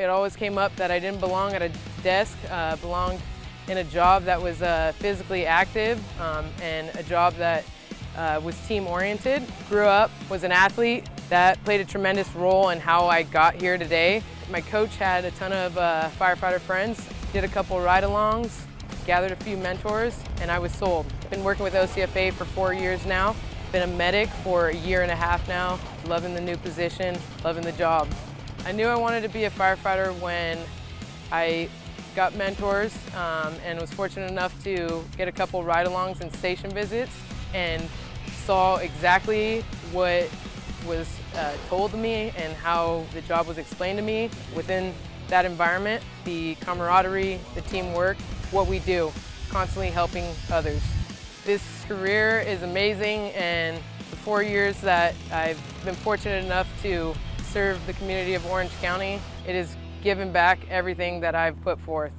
It always came up that I didn't belong at a desk, uh, belonged in a job that was uh, physically active um, and a job that uh, was team oriented. Grew up, was an athlete. That played a tremendous role in how I got here today. My coach had a ton of uh, firefighter friends, did a couple ride-alongs, gathered a few mentors, and I was sold. Been working with OCFA for four years now. Been a medic for a year and a half now. Loving the new position, loving the job. I knew I wanted to be a firefighter when I got mentors um, and was fortunate enough to get a couple ride-alongs and station visits and saw exactly what was uh, told to me and how the job was explained to me within that environment, the camaraderie, the teamwork, what we do, constantly helping others. This career is amazing and the four years that I've been fortunate enough to serve the community of Orange County, it has given back everything that I've put forth.